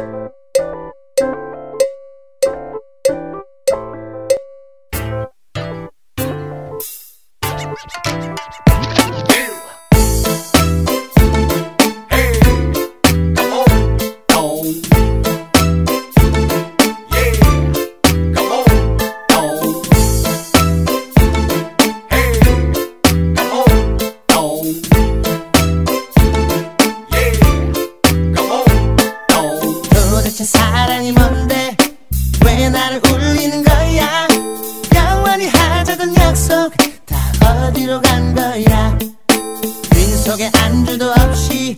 도 나를 울리는 거야. 영원히 하자던 약속 다 어디로 간 거야? 빈속에 안주도 없이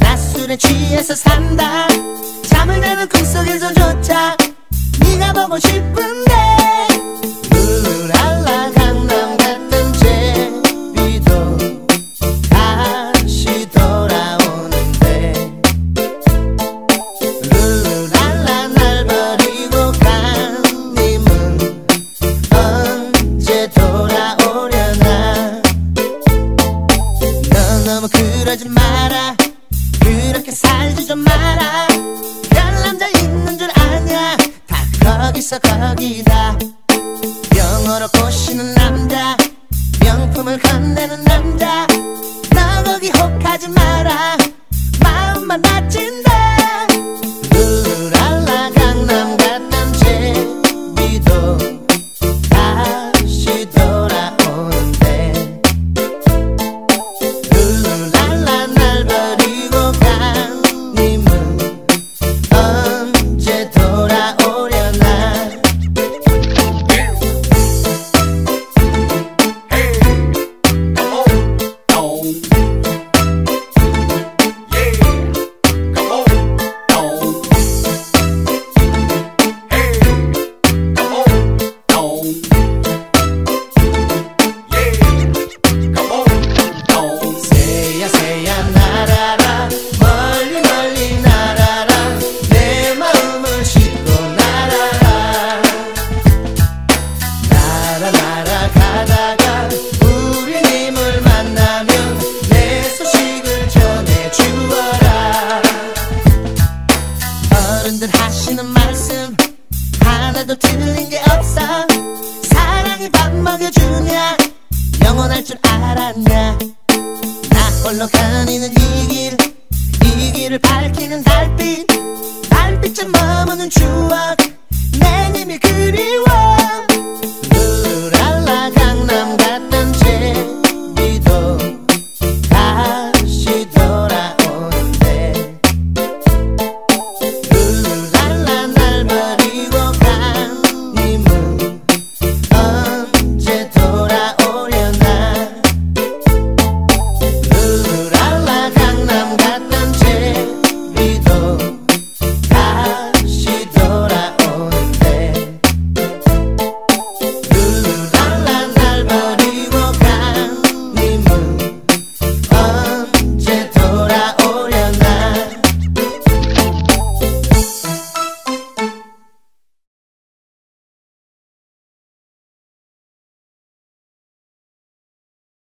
낮술에 취해서 산다. 잠을 자는 꿈속에서조차 네가 보고 싶은데 다 거기서 거기다. 영어로 꼬시는 남자 명품을 건네는 남자. 너 거기 혹하지 마라. 마음만 다친다 어른들 하시는 말씀 하나도 틀린 게 없어. 사랑이 밥 먹여주냐? 영원할 줄 알았냐? 나 홀로 다니는 이 길 이 길을 밝히는 달빛. 달빛에 머무는 추억